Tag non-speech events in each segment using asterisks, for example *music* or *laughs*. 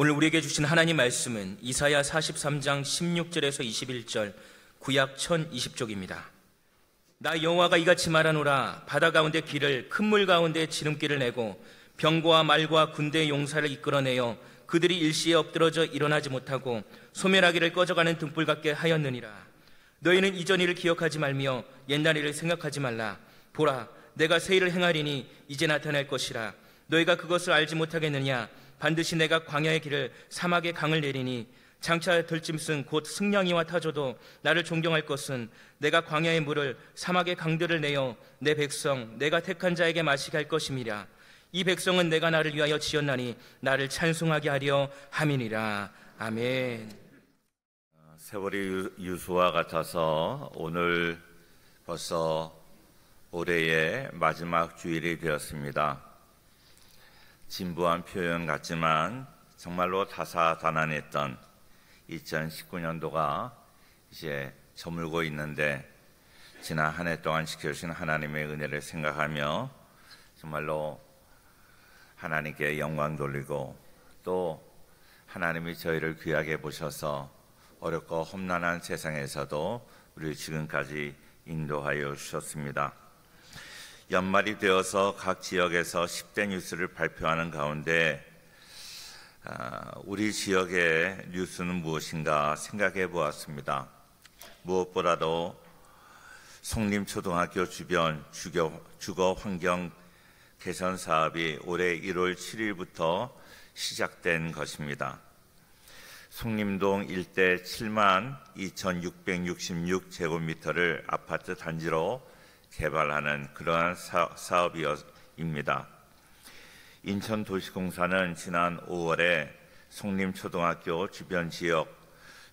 오늘 우리에게 주신 하나님 말씀은 이사야 43장 16절에서 21절 구약 1020쪽입니다. 나 여호와가 이같이 말하노라. 바다 가운데 길을 큰 물 가운데 지름길을 내고 병거와 말과 군대의 용사를 이끌어내어 그들이 일시에 엎드러져 일어나지 못하고 소멸하기를 꺼져가는 등불 같게 하였느니라. 너희는 이전 일을 기억하지 말며 옛날 일을 생각하지 말라. 보라 내가 새 일을 행하리니 이제 나타날 것이라. 너희가 그것을 알지 못하겠느냐 반드시 내가 광야의 길을 사막의 강을 내리니 장차 들짐승 곧 승냥이와 타조도 나를 존경할 것은 내가 광야의 물을 사막의 강들을 내어 내 백성 내가 택한 자에게 마시게 할 것임이라. 이 백성은 내가 나를 위하여 지었나니 나를 찬송하게 하려 함이니라. 아멘. 세월이 유수와 같아서 오늘 벌써 올해의 마지막 주일이 되었습니다. 진부한 표현 같지만 정말로 다사다난했던 2019년도가 이제 저물고 있는데 지난 한 해 동안 지켜주신 하나님의 은혜를 생각하며 정말로 하나님께 영광 돌리고 또 하나님이 저희를 귀하게 보셔서 어렵고 험난한 세상에서도 우리 지금까지 인도하여 주셨습니다. 연말이 되어서 각 지역에서 10대 뉴스를 발표하는 가운데 아, 우리 지역의 뉴스는 무엇인가 생각해 보았습니다. 무엇보다도 송림초등학교 주변 주거, 환경 개선 사업이 올해 1월 7일부터 시작된 것입니다. 송림동 일대 7만 2,666 제곱미터를 아파트 단지로 개발하는 그러한 사업입니다. 인천도시공사는 지난 5월에 송림초등학교 주변 지역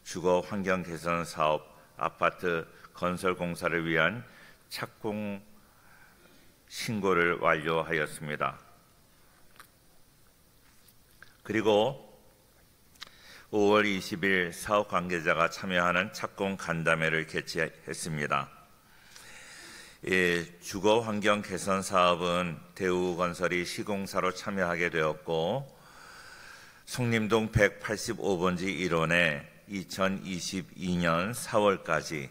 주거 환경 개선 사업 아파트 건설 공사를 위한 착공 신고를 완료하였습니다. 그리고 5월 20일 사업 관계자가 참여하는 착공 간담회를 개최했습니다. 예, 주거 환경 개선 사업은 대우건설이 시공사로 참여하게 되었고 송림동 185번지 1원에 2022년 4월까지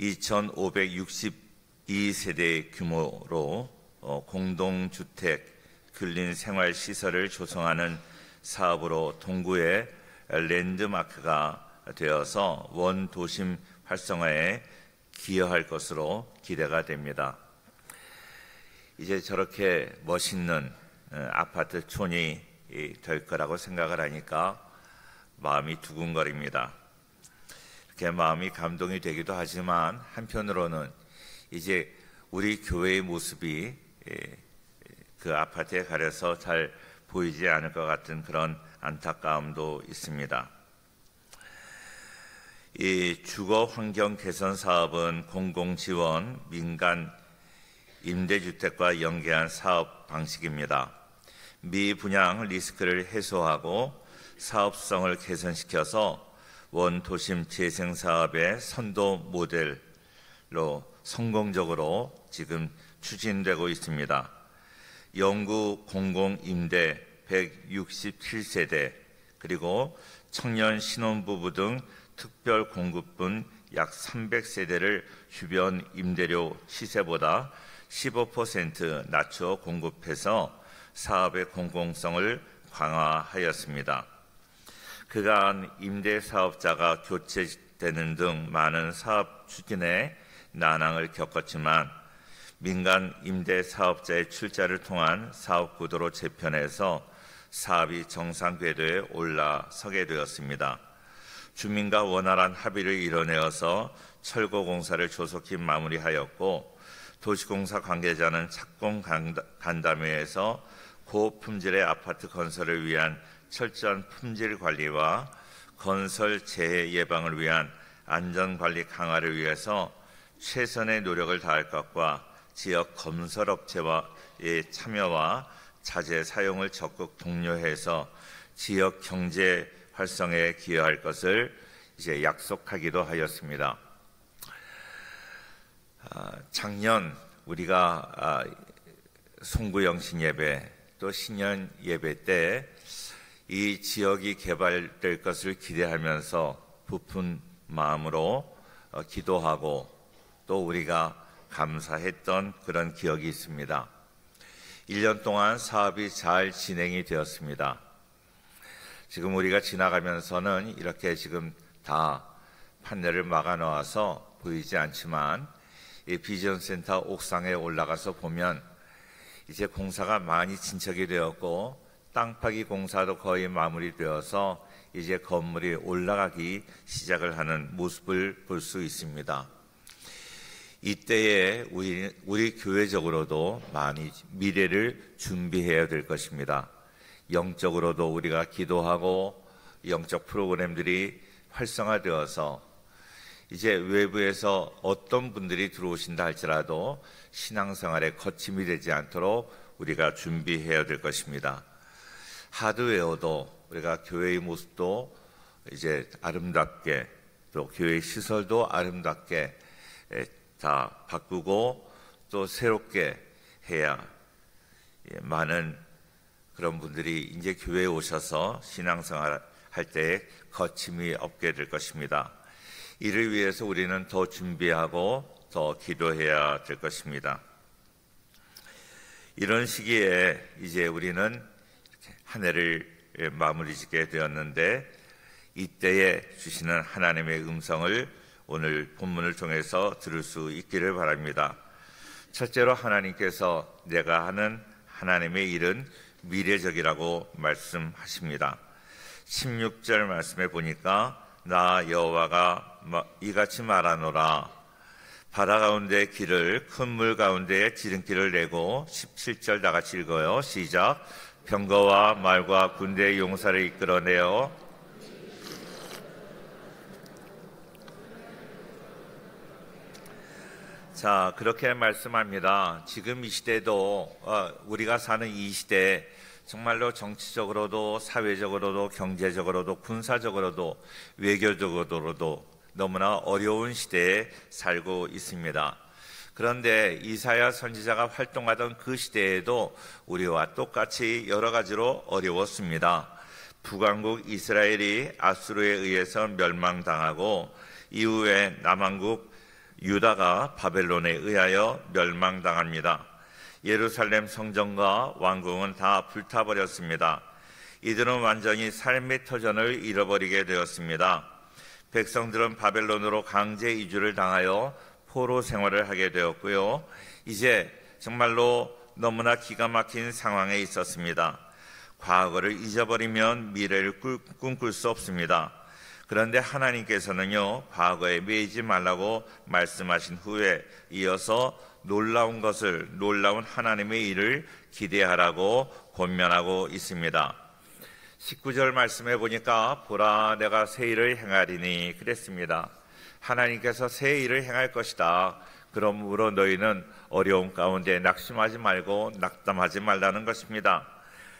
2,562세대 규모로 어, 공동주택 근린 생활 시설을 조성하는 사업으로 동구의 랜드마크가 되어서 원 도심 활성화에 기여할 것으로 기대가 됩니다. 이제 저렇게 멋있는 어, 아파트 촌이 될 거라고 생각을 하니까 마음이 두근거립니다. 이렇게 마음이 감동이 되기도 하지만 한편으로는 이제 우리 교회의 모습이 그 아파트에 가려서 잘 보이지 않을 것 같은 그런 안타까움도 있습니다. 이 주거 환경 개선 사업은 공공 지원 민간 임대주택과 연계한 사업 방식입니다. 미분양 리스크를 해소하고 사업성을 개선시켜서 원도심 재생 사업의 선도 모델로 성공적으로 지금 추진되고 있습니다. 영구 공공 임대 167세대 그리고 청년 신혼부부 등 특별 공급분 약 300세대를 주변 임대료 시세보다 15% 낮춰 공급해서 사업의 공공성을 강화하였습니다. 그간 임대 사업자가 교체되는 등 많은 사업 추진에 난항을 겪었지만 민간 임대 사업자의 출자를 통한 사업 구도로 재편해서 사업이 정상 궤도에 올라서게 되었습니다. 주민과 원활한 합의를 이뤄내어서 철거 공사를 조속히 마무리하였고 도시공사 관계자는 착공 간담회에서 고품질의 아파트 건설을 위한 철저한 품질 관리와 건설 재해 예방을 위한 안전 관리 강화를 위해서 최선의 노력을 다할 것과 지역 건설업체와의 참여와 자재 사용을 적극 독려해서 지역 경제 활성에 기여할 것을 이제 약속하기도 하였습니다. 아, 작년 우리가 아, 송구영신 예배 또 신년 예배 때 이 지역이 개발될 것을 기대하면서 부푼 마음으로 어, 기도하고 또 우리가 감사했던 그런 기억이 있습니다. 1년 동안 사업이 잘 진행이 되었습니다. 지금 우리가 지나가면서는 이렇게 지금 다 판넬을 막아 놓아서 보이지 않지만 이 비전 센터 옥상에 올라가서 보면 이제 공사가 많이 진척이 되었고 땅 파기 공사도 거의 마무리되어서 이제 건물이 올라가기 시작을 하는 모습을 볼 수 있습니다. 이때에 우리, 우리 교회적으로도 많이 미래를 준비해야 될 것입니다. 영적으로도 우리가 기도하고 영적 프로그램들이 활성화되어서 이제 외부에서 어떤 분들이 들어오신다 할지라도 신앙생활에 거침이 되지 않도록 우리가 준비해야 될 것입니다. 하드웨어도 우리가 교회의 모습도 이제 아름답게 또 교회 시설도 아름답게 다 바꾸고 또 새롭게 해야 예, 많은 그런 분들이 이제 교회에 오셔서 신앙생활 할 때 거침이 없게 될 것입니다. 이를 위해서 우리는 더 준비하고 더 기도해야 될 것입니다. 이런 시기에 이제 우리는 한 해를 마무리 짓게 되었는데 이때에 주시는 하나님의 음성을 오늘 본문을 통해서 들을 수 있기를 바랍니다. 첫째로 하나님께서 내가 하는 하나님의 일은 미래적이라고 말씀하십니다. 16절 말씀에 보니까 나 여호와가 이같이 말하노라 바다 가운데 길을 큰 물 가운데 지름길을 내고 17절 다 같이 읽어요. 시작. 병거와 말과 군대 용사를 이끌어내어 자, 그렇게 말씀합니다. 지금 이 시대도, 어, 우리가 사는 이 시대에 정말로 정치적으로도 사회적으로도 경제적으로도 군사적으로도 외교적으로도 너무나 어려운 시대에 살고 있습니다. 그런데 이사야 선지자가 활동하던 그 시대에도 우리와 똑같이 여러 가지로 어려웠습니다. 북왕국 이스라엘이 아수르에 의해서 멸망당하고 이후에 남왕국 유다가 바벨론에 의하여 멸망당합니다. 예루살렘 성전과 왕궁은 다 불타버렸습니다. 이들은 완전히 삶의 터전을 잃어버리게 되었습니다. 백성들은 바벨론으로 강제 이주를 당하여 포로 생활을 하게 되었고요. 이제 정말로 너무나 기가 막힌 상황에 있었습니다. 과거를 잊어버리면 미래를 꿈꿀 수 없습니다. 그런데 하나님께서는요, 과거에 매이지 말라고 말씀하신 후에 이어서 놀라운 것을, 놀라운 하나님의 일을 기대하라고 권면하고 있습니다. 19절 말씀해 보니까 보라 내가 새 일을 행하리니 그랬습니다. 하나님께서 새 일을 행할 것이다. 그러므로 너희는 어려운 가운데 낙심하지 말고 낙담하지 말라는 것입니다.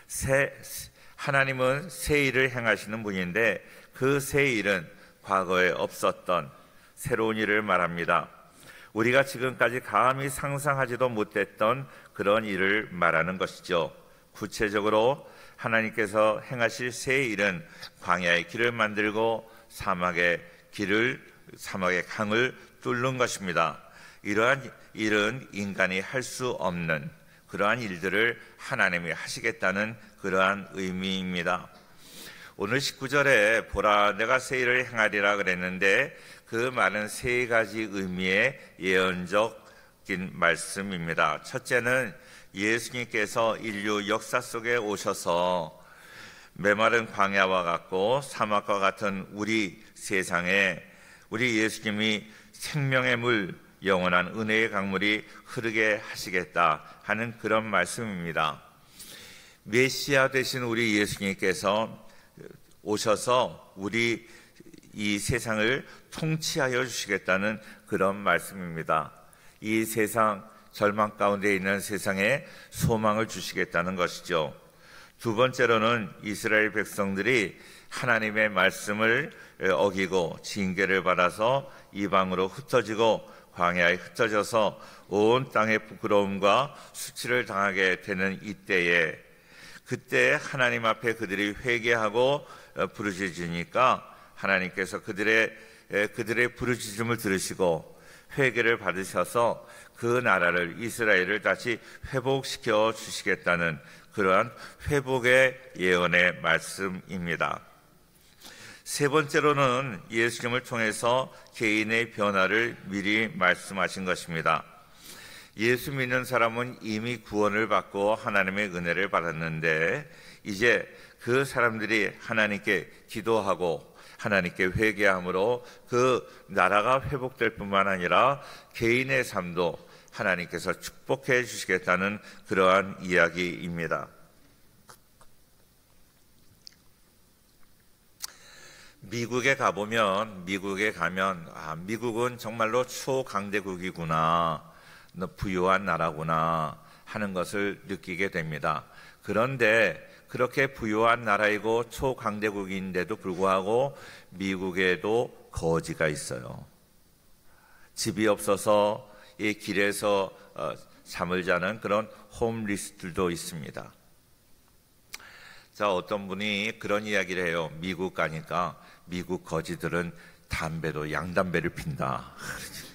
새, 하나님은 새 일을 행하시는 분인데 그 새 일은 과거에 없었던 새로운 일을 말합니다. 우리가 지금까지 감히 상상하지도 못했던 그런 일을 말하는 것이죠. 구체적으로 하나님께서 행하실 새 일은 광야의 길을 만들고 사막의 길을 사막의 강을 뚫는 것입니다. 이러한 일은 인간이 할 수 없는 그러한 일들을 하나님이 하시겠다는 그러한 의미입니다. 오늘 19절에 보라 내가 새 일을 행하리라 그랬는데 그 말은 세 가지 의미의 예언적인 말씀입니다. 첫째는 예수님께서 인류 역사 속에 오셔서 메마른 광야와 같고 사막과 같은 우리 세상에 우리 예수님이 생명의 물 영원한 은혜의 강물이 흐르게 하시겠다 하는 그런 말씀입니다. 메시아 되신 우리 예수님께서 오셔서 우리 이 세상을 통치하여 주시겠다는 그런 말씀입니다. 이 세상 절망 가운데 있는 세상에 소망을 주시겠다는 것이죠. 두 번째로는 이스라엘 백성들이 하나님의 말씀을 어기고 징계를 받아서 이방으로 흩어지고 광야에 흩어져서 온 땅의 부끄러움과 수치를 당하게 되는 이때에 그때 하나님 앞에 그들이 회개하고 어, 부르짖으니까 하나님께서 그들의 그들의 부르짖음을 들으시고 회개를 받으셔서 그 나라를 이스라엘을 다시 회복시켜 주시겠다는 그러한 회복의 예언의 말씀입니다. 세 번째로는 예수님을 통해서 개인의 변화를 미리 말씀하신 것입니다. 예수 믿는 사람은 이미 구원을 받고 하나님의 은혜를 받았는데 이제 그 사람들이 하나님께 기도하고 하나님께 회개함으로 그 나라가 회복될 뿐만 아니라 개인의 삶도 하나님께서 축복해 주시겠다는 그러한 이야기입니다. 미국에 가보면 미국에 가면 아, 미국은 정말로 초강대국이구나 부유한 나라구나 하는 것을 느끼게 됩니다. 그런데 그렇게 부유한 나라이고 초강대국인데도 불구하고 미국에도 거지가 있어요. 집이 없어서 이 길에서 어, 잠을 자는 그런 홈리스들도 있습니다. 자, 어떤 분이 그런 이야기를 해요. 미국 가니까 미국 거지들은 담배도 양담배를 핀다. *laughs*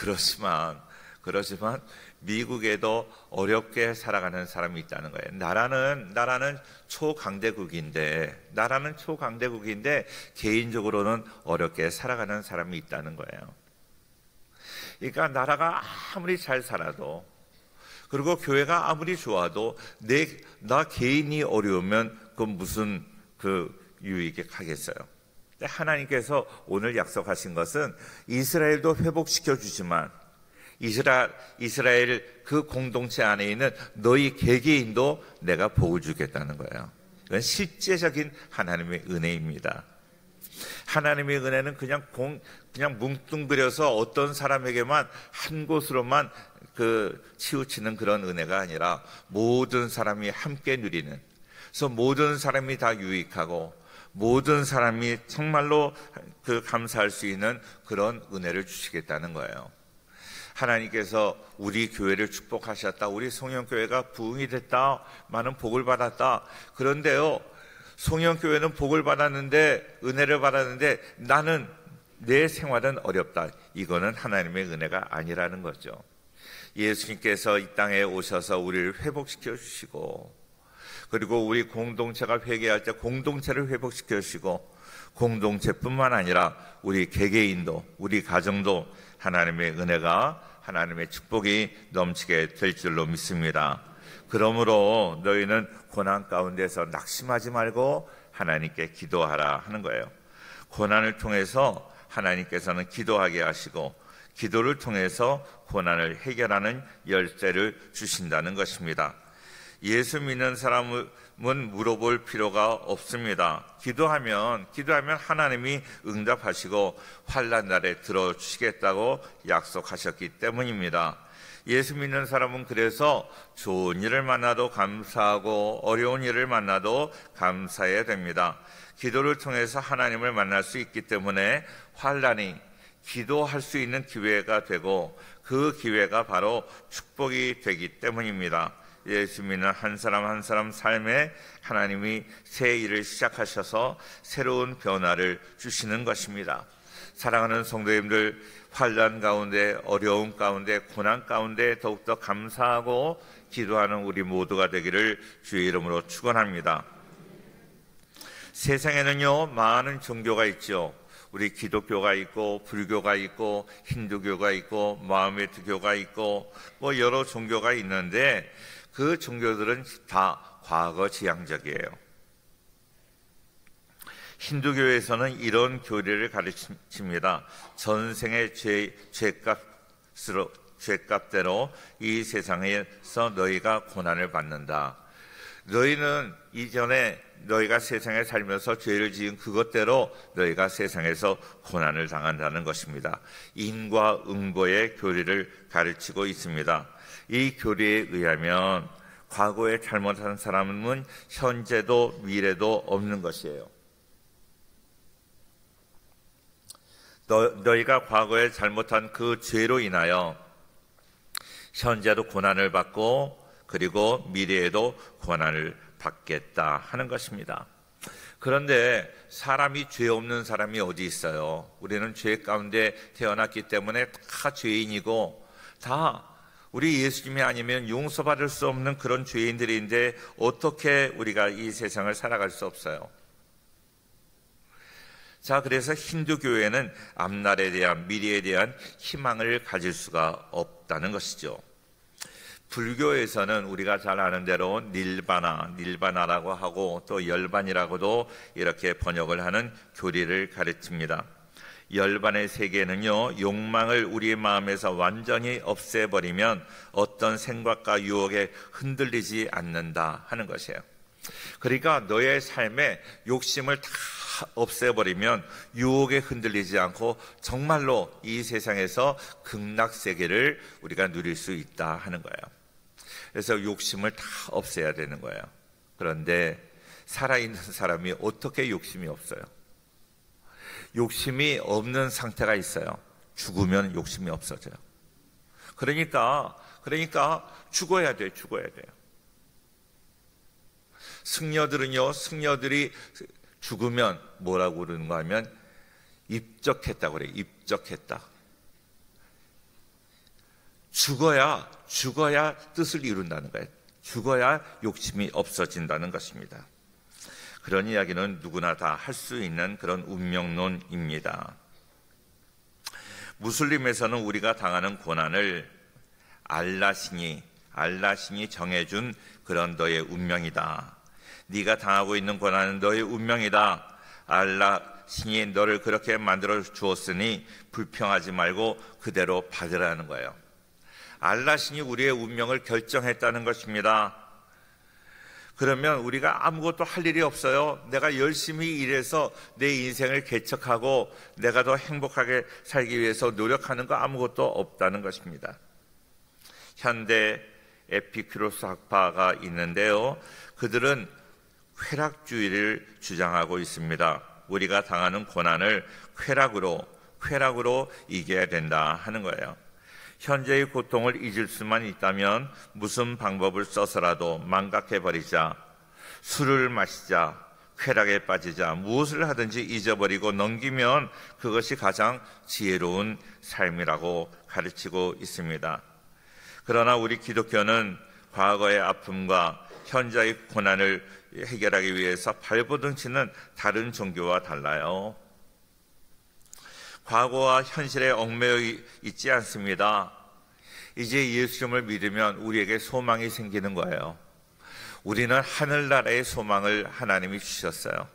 그렇지만, 그렇지만 미국에도 어렵게 살아가는 사람이 있다는 거예요. 나라는, 나라는 초강대국인데, 나라는 초강대국인데, 개인적으로는 어렵게 살아가는 사람이 있다는 거예요. 그러니까 나라가 아무리 잘 살아도 그리고 교회가 아무리 좋아도 내, 나 개인이 어려우면 그건 무슨 그 유익에 가겠어요. 하나님께서 오늘 약속하신 것은 이스라엘도 회복시켜 주지만 이스라, 이스라엘 그 공동체 안에 있는 너희 개개인도 내가 복을 주겠다는 거예요. 이건 실제적인 하나님의 은혜입니다. 하나님의 은혜는 그냥 공, 그냥 뭉뚱그려서 어떤 사람에게만 한 곳으로만 그 치우치는 그런 은혜가 아니라 모든 사람이 함께 누리는 그래서 모든 사람이 다 유익하고 모든 사람이 정말로 그 감사할 수 있는 그런 은혜를 주시겠다는 거예요. 하나님께서 우리 교회를 축복하셨다. 우리 송영교회가 부흥이 됐다. 많은 복을 받았다. 그런데요, 송영교회는 복을 받았는데, 은혜를 받았는데, 나는 내 생활은 어렵다. 이거는 하나님의 은혜가 아니라는 거죠. 예수님께서 이 땅에 오셔서 우리를 회복시켜 주시고, 그리고 우리 공동체가 회개할 때 공동체를 회복시켜 주시고, 공동체뿐만 아니라 우리 개개인도, 우리 가정도 하나님의 은혜가 하나님의 축복이 넘치게 될 줄로 믿습니다. 그러므로 너희는 고난 가운데서 낙심하지 말고 하나님께 기도하라 하는 거예요. 고난을 통해서 하나님께서는 기도하게 하시고 기도를 통해서 고난을 해결하는 열쇠를 주신다는 것입니다. 예수 믿는 사람은 물어볼 필요가 없습니다. 기도하면 기도하면 하나님이 응답하시고 환란 날에 들어 주시겠다고 약속하셨기 때문입니다. 예수 믿는 사람은 그래서 좋은 일을 만나도 감사하고 어려운 일을 만나도 감사해야 됩니다. 기도를 통해서 하나님을 만날 수 있기 때문에 환란이 기도할 수 있는 기회가 되고 그 기회가 바로 축복이 되기 때문입니다. 예수 믿는 한 사람 한 사람 삶에 하나님이 새 일을 시작하셔서 새로운 변화를 주시는 것입니다. 사랑하는 성도님들 환란 가운데 어려움 가운데 고난 가운데 더욱더 감사하고 기도하는 우리 모두가 되기를 주의 이름으로 축원합니다. 세상에는요 많은 종교가 있죠. 우리 기독교가 있고 불교가 있고 힌두교가 있고 마음메트교가 있고 뭐 여러 종교가 있는데 그 종교들은 다 과거 지향적이에요. 힌두교에서는 이런 교리를 가르칩니다. 전생의 죄, 죄값으로, 죄값대로 이 세상에서 너희가 고난을 받는다. 너희는 이전에 너희가 세상에 살면서 죄를 지은 그것대로 너희가 세상에서 고난을 당한다는 것입니다. 인과 응보의 교리를 가르치고 있습니다. 이 교리에 의하면 과거에 잘못한 사람은 현재도 미래도 없는 것이에요. 너, 너희가 과거에 잘못한 그 죄로 인하여 현재도 고난을 받고 그리고 미래에도 고난을 받겠다 하는 것입니다. 그런데 사람이 죄 없는 사람이 어디 있어요? 우리는 죄 가운데 태어났기 때문에 다 죄인이고 다 우리 예수님이 아니면 용서받을 수 없는 그런 죄인들인데 어떻게 우리가 이 세상을 살아갈 수 없어요? 자, 그래서 힌두교회는 앞날에 대한 미래에 대한 희망을 가질 수가 없다는 것이죠. 불교에서는 우리가 잘 아는 대로 닐바나, 닐바나라고 하고 또 열반이라고도 이렇게 번역을 하는 교리를 가르칩니다. 열반의 세계는요, 욕망을 우리의 마음에서 완전히 없애버리면 어떤 생각과 유혹에 흔들리지 않는다 하는 것이에요. 그러니까 너의 삶에 욕심을 다 없애버리면 유혹에 흔들리지 않고 정말로 이 세상에서 극락 세계를 우리가 누릴 수 있다 하는 거예요. 그래서 욕심을 다 없애야 되는 거예요. 그런데 살아있는 사람이 어떻게 욕심이 없어요? 욕심이 없는 상태가 있어요. 죽으면 욕심이 없어져요. 그러니까, 그러니까 죽어야 돼, 죽어야 돼요. 승려들은요, 승려들이 죽으면 뭐라고 그러는가 하면 입적했다고 그래요. 입적했다. 죽어야 죽어야 뜻을 이룬다는 거예요. 죽어야 욕심이 없어진다는 것입니다. 그런 이야기는 누구나 다 할 수 있는 그런 운명론입니다. 무슬림에서는 우리가 당하는 고난을 알라신이 알라신이 정해준 그런 너의 운명이다. 네가 당하고 있는 고난은 너의 운명이다. 알라 신이 너를 그렇게 만들어 주었으니 불평하지 말고 그대로 받으라는 거예요. 알라 신이 우리의 운명을 결정했다는 것입니다. 그러면 우리가 아무것도 할 일이 없어요. 내가 열심히 일해서 내 인생을 개척하고 내가 더 행복하게 살기 위해서 노력하는 거 아무것도 없다는 것입니다. 현대 에피큐로스 학파가 있는데요. 그들은 쾌락주의를 주장하고 있습니다. 우리가 당하는 고난을 쾌락으로, 쾌락으로 이겨야 된다 하는 거예요. 현재의 고통을 잊을 수만 있다면 무슨 방법을 써서라도 망각해버리자, 술을 마시자, 쾌락에 빠지자, 무엇을 하든지 잊어버리고 넘기면 그것이 가장 지혜로운 삶이라고 가르치고 있습니다. 그러나 우리 기독교는 과거의 아픔과 현재의 고난을 해결하기 위해서 발버둥 치는 다른 종교와 달라요. 과거와 현실에 얽매여 있지 않습니다. 이제 예수님을 믿으면 우리에게 소망이 생기는 거예요. 우리는 하늘나라의 소망을 하나님이 주셨어요.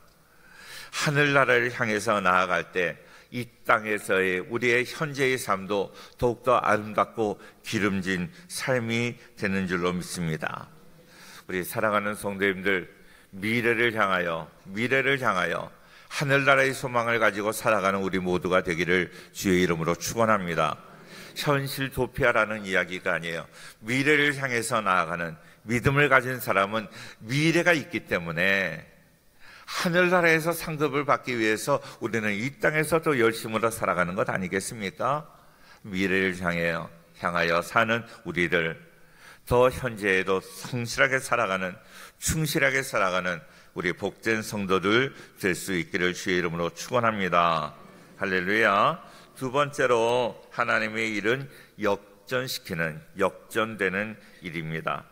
하늘나라를 향해서 나아갈 때 이 땅에서의 우리의 현재의 삶도 더욱더 아름답고 기름진 삶이 되는 줄로 믿습니다. 우리 사랑하는 성도님들 미래를 향하여 미래를 향하여 하늘나라의 소망을 가지고 살아가는 우리 모두가 되기를 주의 이름으로 축원합니다. 현실 도피하라는 이야기가 아니에요. 미래를 향해서 나아가는 믿음을 가진 사람은 미래가 있기 때문에 하늘나라에서 상급을 받기 위해서 우리는 이 땅에서 도 열심으로 살아가는 것 아니겠습니까? 미래를 향하여, 향하여 사는 우리들, 더 현재에도 성실하게 살아가는, 충실하게 살아가는 우리 복된 성도들 될 수 있기를 주의 이름으로 축원합니다. 할렐루야. 두 번째로 하나님의 일은 역전시키는 역전되는 일입니다.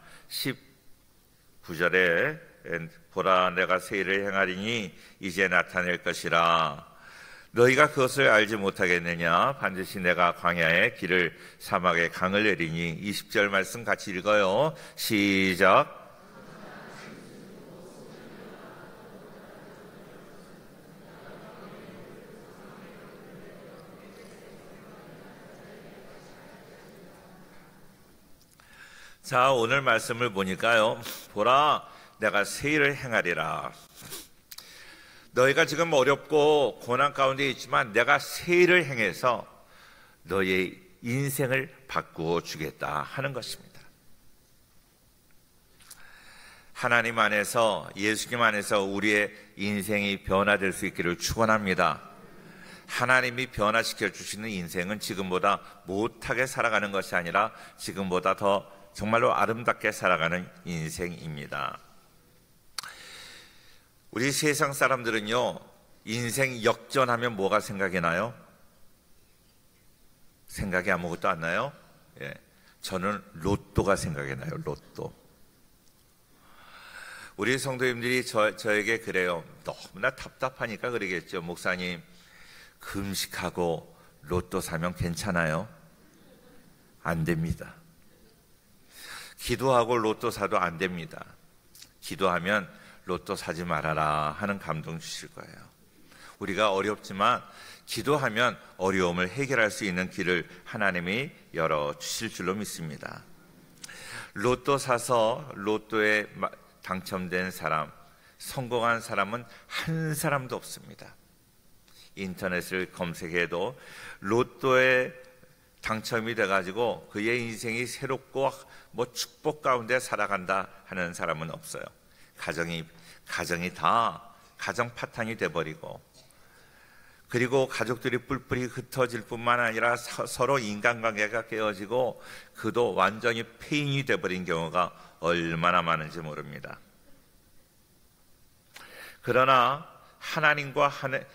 19절에 보라 내가 새 일을 행하리니 이제 나타낼 것이라 너희가 그것을 알지 못하겠느냐 반드시 내가 광야에 길을 사막에 강을 내리니 20절 말씀 같이 읽어요. 시작 자, 오늘 말씀을 보니까요. 보라, 내가 세일을 행하리라. 너희가 지금 어렵고 고난 가운데 있지만 내가 세일을 행해서 너의 인생을 바꾸어 주겠다 하는 것입니다. 하나님 안에서 예수님 안에서 우리의 인생이 변화될 수 있기를 축원합니다. 하나님이 변화시켜 주시는 인생은 지금보다 못하게 살아가는 것이 아니라 지금보다 더 정말로 아름답게 살아가는 인생입니다. 우리 세상 사람들은요, 인생 역전하면 뭐가 생각이 나요? 생각이 아무것도 안 나요? 예. 저는 로또가 생각이 나요, 로또. 우리 성도님들이 저, 저에게 그래요. 너무나 답답하니까 그러겠죠. 목사님, 금식하고 로또 사면 괜찮아요? 안 됩니다. 기도하고 로또 사도 안 됩니다. 기도하면 로또 사지 말아라 하는 감동 주실 거예요. 우리가 어렵지만 기도하면 어려움을 해결할 수 있는 길을 하나님이 열어 주실 줄로 믿습니다. 로또 사서 로또에 당첨된 사람, 성공한 사람은 한 사람도 없습니다. 인터넷을 검색해도 로또에 당첨이 돼가지고 그의 인생이 새롭고 뭐 축복 가운데 살아간다 하는 사람은 없어요. 가정이 가정이 다 가정 파탄이 돼버리고 그리고 가족들이 뿔뿔이 흩어질 뿐만 아니라 서로 인간관계가 깨어지고 그도 완전히 폐인이 돼버린 경우가 얼마나 많은지 모릅니다. 그러나 하나님과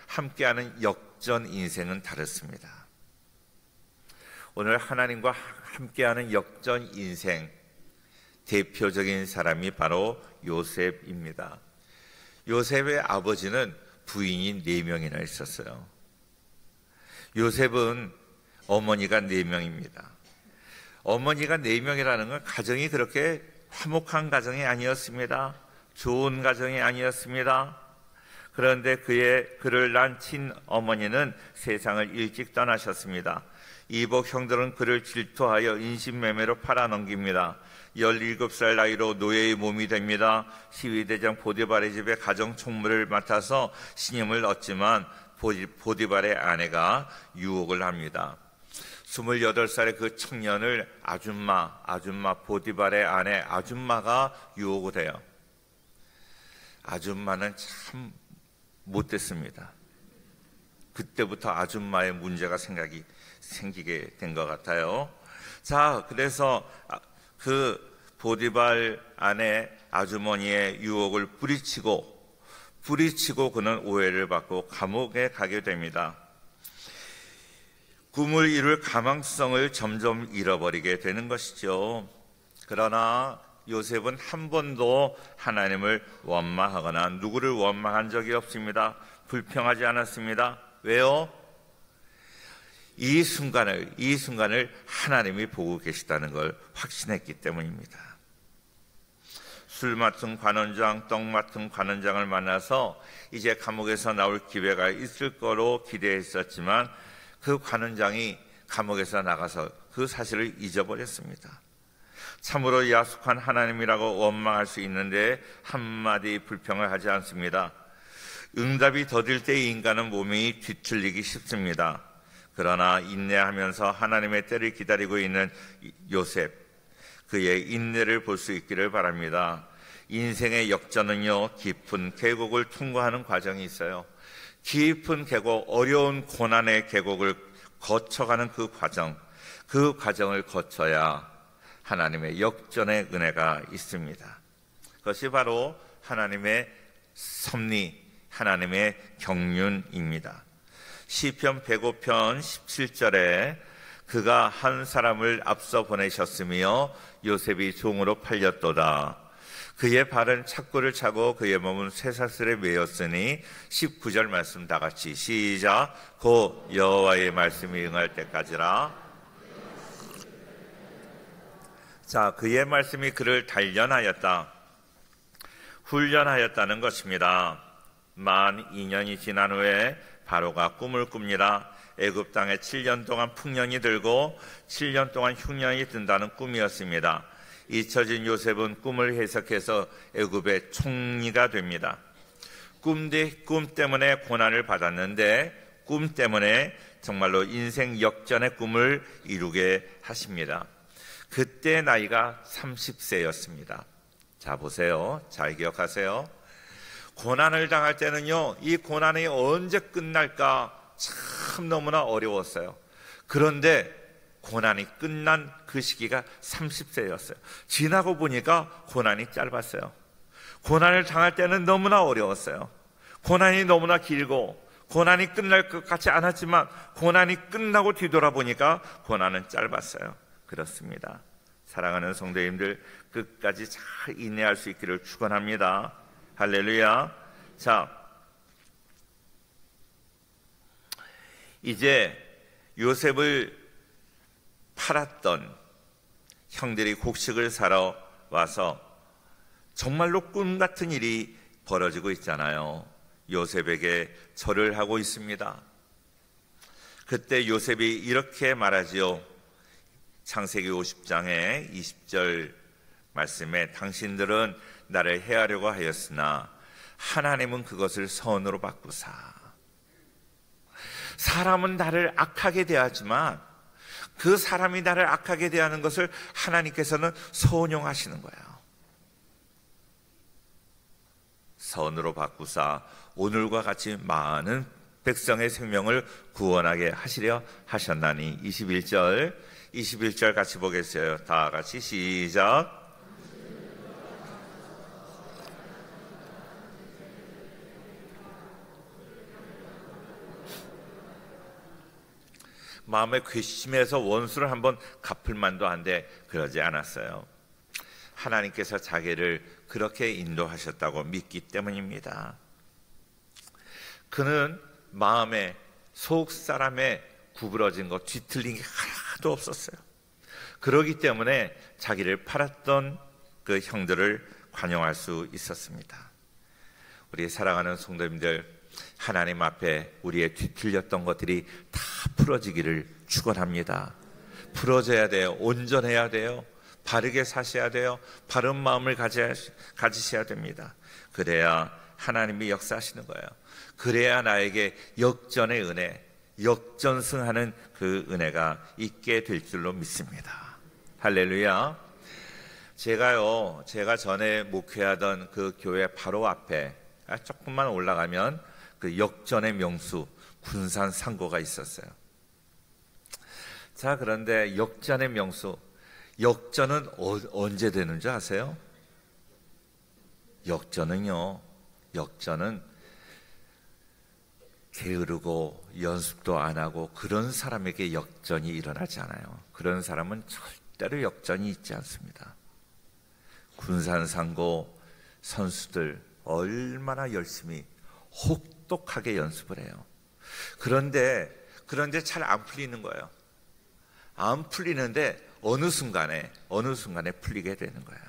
함께하는 역전 인생은 다릅니다. 오늘 하나님과 함께하는 역전 인생 대표적인 사람이 바로 요셉입니다. 요셉의 아버지는 부인이 네 명이나 있었어요. 요셉은 어머니가 네 명입니다. 어머니가 네 명이라는 건 가정이 그렇게 화목한 가정이 아니었습니다. 좋은 가정이 아니었습니다. 그런데 그의 그를 낳은 친어머니는 세상을 일찍 떠나셨습니다. 이복 형들은 그를 질투하여 인신매매로 팔아넘깁니다. 17살 나이로 노예의 몸이 됩니다. 시위대장 보디발의 집에 가정 총무를 맡아서 신임을 얻지만 보디발의 아내가 유혹을 합니다. 28살의 그 청년을 아줌마, 아줌마 보디발의 아내 아줌마가 유혹을 해요. 아줌마는 참 못됐습니다. 그때부터 아줌마의 문제가 생각이 생기게 된 것 같아요. 자, 그래서 아, 그 보디발 안에 아주머니의 유혹을 뿌리치고 뿌리치고 그는 오해를 받고 감옥에 가게 됩니다. 꿈을 이룰 가망성을 점점 잃어버리게 되는 것이죠. 그러나 요셉은 한 번도 하나님을 원망하거나 누구를 원망한 적이 없습니다. 불평하지 않았습니다. 왜요? 이 순간을, 이 순간을 하나님이 보고 계시다는 걸 확신했기 때문입니다. 술 맡은 관원장, 떡 맡은 관원장을 만나서 이제 감옥에서 나올 기회가 있을 거로 기대했었지만 그 관원장이 감옥에서 나가서 그 사실을 잊어버렸습니다. 참으로 야속한 하나님이라고 원망할 수 있는데 한마디 불평을 하지 않습니다. 응답이 더딜 때 인간은 몸이 뒤틀리기 쉽습니다. 그러나 인내하면서 하나님의 때를 기다리고 있는 요셉, 그의 인내를 볼 수 있기를 바랍니다. 인생의 역전은요, 깊은 계곡을 통과하는 과정이 있어요. 깊은 계곡, 어려운 고난의 계곡을 거쳐가는 그 과정, 그 과정을 거쳐야 하나님의 역전의 은혜가 있습니다. 그것이 바로 하나님의 섭리, 하나님의 경륜입니다. 시편 105편 17절에 그가 한 사람을 앞서 보내셨으며 요셉이 종으로 팔렸도다. 그의 발은 착고를 차고 그의 몸은 쇠사슬에 매였으니 19절 말씀 다 같이 시작 곧 여호와의 말씀이 응할 때까지라 자 그의 말씀이 그를 단련하였다 훈련하였다는 것입니다 만 2년이 지난 후에 바로가 꿈을 꿉니다. 애굽 땅에 7년 동안 풍년이 들고 7년 동안 흉년이 든다는 꿈이었습니다. 잊혀진 요셉은 꿈을 해석해서 애굽의 총리가 됩니다. 꿈, 꿈 때문에 고난을 받았는데 꿈 때문에 정말로 인생 역전의 꿈을 이루게 하십니다. 그때 나이가 30세였습니다. 자, 보세요. 잘 기억하세요. 고난을 당할 때는요, 이 고난이 언제 끝날까 참 너무나 어려웠어요. 그런데 고난이 끝난 그 시기가 30세였어요. 지나고 보니까 고난이 짧았어요. 고난을 당할 때는 너무나 어려웠어요. 고난이 너무나 길고 고난이 끝날 것 같지 않았지만 고난이 끝나고 뒤돌아보니까 고난은 짧았어요. 그렇습니다. 사랑하는 성도님들 끝까지 잘 인내할 수 있기를 축원합니다. 할렐루야. 자, 이제 요셉을 팔았던 형들이 곡식을 사러 와서 정말로 꿈 같은 일이 벌어지고 있잖아요. 요셉에게 절을 하고 있습니다. 그때 요셉이 이렇게 말하지요. 창세기 50장의 20절 말씀에 당신들은 나를 해하려고 하였으나 하나님은 그것을 선으로 바꾸사. 사람은 나를 악하게 대하지만 그 사람이 나를 악하게 대하는 것을 하나님께서는 선용하시는 거예요. 선으로 바꾸사 오늘과 같이 많은 백성의 생명을 구원하게 하시려 하셨나니 21절 21절 같이 보겠어요. 다 같이 시작. 마음에 괘씸해서 원수를 한번 갚을 만도 한데 그러지 않았어요. 하나님께서 자기를 그렇게 인도하셨다고 믿기 때문입니다. 그는 마음에 속 사람의 구부러진 것 뒤틀린 게 하나도 없었어요. 그러기 때문에 자기를 팔았던 그 형들을 관용할 수 있었습니다. 우리 사랑하는 성도님들 하나님 앞에 우리의 뒤틀렸던 것들이 다 풀어지기를 축원합니다. 풀어져야 돼요. 온전해야 돼요. 바르게 사셔야 돼요. 바른 마음을 가지셔야 됩니다. 그래야 하나님이 역사하시는 거예요. 그래야 나에게 역전의 은혜, 역전승하는 그 은혜가 있게 될 줄로 믿습니다. 할렐루야. 제가요, 제가 전에 목회하던 그 교회 바로 앞에 조금만 올라가면 그 역전의 명수 군산 상고가 있었어요. 자, 그런데 역전의 명수, 역전은 어, 언제 되는 줄 아세요? 역전은요, 역전은 게으르고 연습도 안 하고 그런 사람에게 역전이 일어나지 않아요. 그런 사람은 절대로 역전이 있지 않습니다. 군산상고 선수들 얼마나 열심히 혹독하게 연습을 해요. 그런데 그런데 잘 안 풀리는 거예요. 안 풀리는데 어느 순간에 어느 순간에 풀리게 되는 거예요.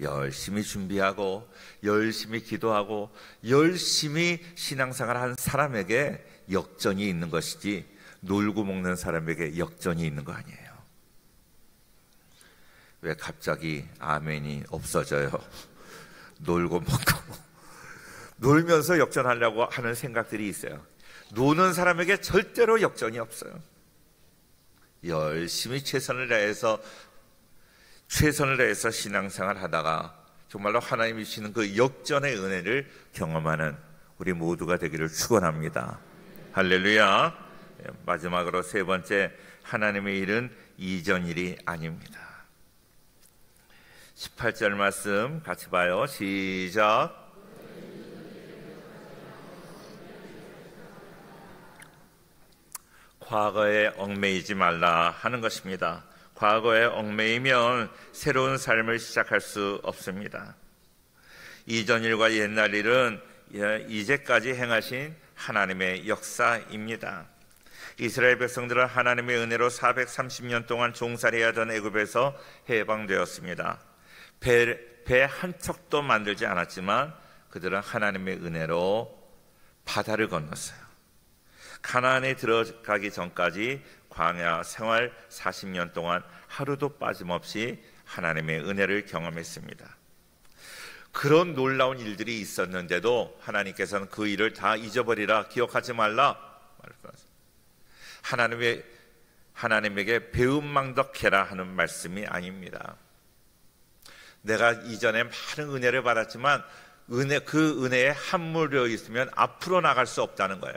열심히 준비하고 열심히 기도하고 열심히 신앙생활 한 사람에게 역전이 있는 것이지 놀고 먹는 사람에게 역전이 있는 거 아니에요. 왜 갑자기 아멘이 없어져요? *laughs* 놀고 먹고 놀면서 역전하려고 하는 생각들이 있어요. 노는 사람에게 절대로 역전이 없어요. 열심히 최선을 다해서 최선을 다해서 신앙생활 하다가 정말로 하나님이 주시는 그 역전의 은혜를 경험하는 우리 모두가 되기를 축원합니다. 할렐루야. 예, 마지막으로 세 번째 하나님의 일은 이전 일이 아닙니다. 18절 말씀 같이 봐요. 시작. 과거에 얽매이지 말라 하는 것입니다. 과거에 얽매이면 새로운 삶을 시작할 수 없습니다. 이전 일과 옛날 일은 이제까지 행하신 하나님의 역사입니다. 이스라엘 백성들은 하나님의 은혜로 430년 동안 종살이 하던 애굽에서 해방되었습니다. 배 한 척도 만들지 않았지만 그들은 하나님의 은혜로 바다를 건넜어요. 가나안에 들어가기 전까지 광야 생활 40년 동안 하루도 빠짐없이 하나님의 은혜를 경험했습니다. 그런 놀라운 일들이 있었는데도 하나님께서는 그 일을 다 잊어버리라 기억하지 말라 하나님의 하나님에게 배움망덕해라 하는 말씀이 아닙니다. 내가 이전에 많은 은혜를 받았지만 은혜 그 은혜에 함몰되어 있으면 앞으로 나갈 수 없다는 거예요.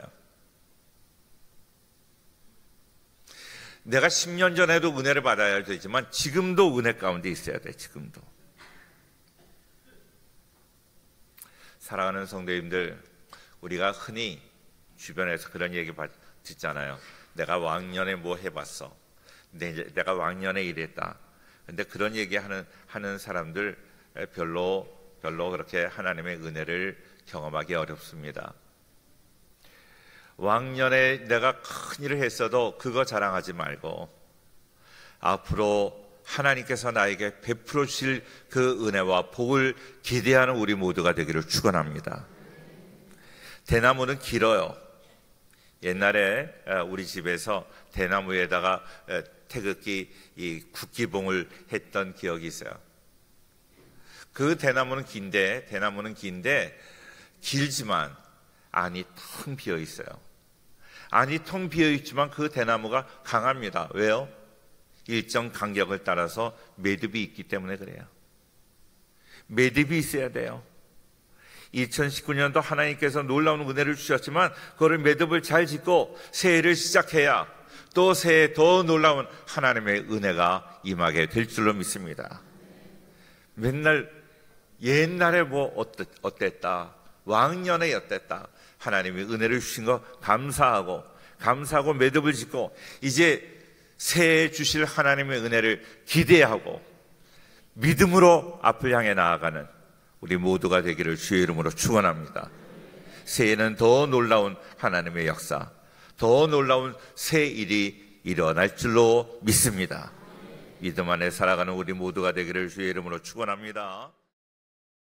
내가 10년 전에도 은혜를 받아야 되지만 지금도 은혜 가운데 있어야 돼. 지금도. 사랑하는 성도님들, 우리가 흔히 주변에서 그런 얘기 듣잖아요. 내가 왕년에 뭐 해봤어. 내가 왕년에 이랬다. 근데 그런 얘기 하는, 하는 사람들 별로, 별로 그렇게 하나님의 은혜를 경험하기 어렵습니다. 왕년에 내가 큰 일을 했어도 그거 자랑하지 말고 앞으로 하나님께서 나에게 베풀어 주실 그 은혜와 복을 기대하는 우리 모두가 되기를 축원합니다. 대나무는 길어요. 옛날에 우리 집에서 대나무에다가 태극기 이 국기봉을 했던 기억이 있어요. 그 대나무는 긴데 대나무는 긴데 길지만 안이 텅 비어 있어요. 안이 텅 비어 있지만 그 대나무가 강합니다. 왜요? 일정 간격을 따라서 매듭이 있기 때문에 그래요. 매듭이 있어야 돼요. 2019년도 하나님께서 놀라운 은혜를 주셨지만 그거를 매듭을 잘 짓고 새해를 시작해야 또 새해 더 놀라운 하나님의 은혜가 임하게 될 줄로 믿습니다. 맨날 옛날에 뭐 어땠, 다 왕년에 어땠다. 하나님이 은혜를 주신 거 감사하고 감사하고 매듭을 짓고 이제 새해 주실 하나님의 은혜를 기대하고 믿음으로 앞을 향해 나아가는 우리 모두가 되기를 주의 이름으로 축원합니다. 새해는 더 놀라운 하나님의 역사, 더 놀라운 새 일이 일어날 줄로 믿습니다. 믿음 안에 살아가는 우리 모두가 되기를 주의 이름으로 축원합니다.